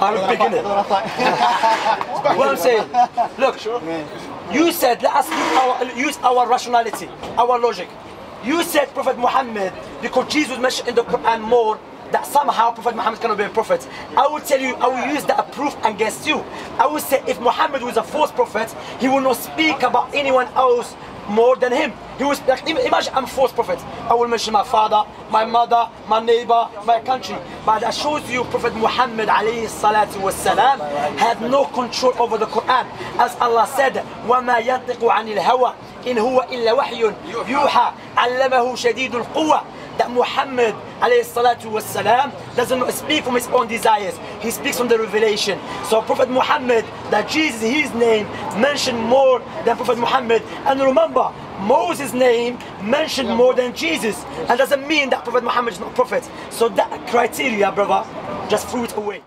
I'm picking it. what I'm saying, look, sure. you said let us use our, use our rationality, our logic. You said Prophet Muhammad because Jesus mentioned in the Quran more that somehow Prophet Muhammad cannot be a prophet. I will tell you, I will use that proof against you. I will say if Muhammad was a false prophet, he will not speak about anyone else more than him. He was like, imagine I'm a false prophet. I will mention my father, my mother, my neighbor, my country. But that shows you Prophet Muhammad wasalam had no control over the Quran. As Allah said, وَمَا يَنطِقُ عَنِ الْهَوَى إِنْ هُوَ إِلَّا وَحْيٌ يُوحَى عَلَّمَهُ شَدِيدُ الْقُوَّةِ that Muhammad والسلام, doesn't speak from his own desires. He speaks from the revelation. So Prophet Muhammad, that Jesus, his name, mentioned more than Prophet Muhammad. And remember, Moses' name mentioned more than Jesus. And doesn't mean that Prophet Muhammad is not prophet. So that criteria, brother, just threw it away.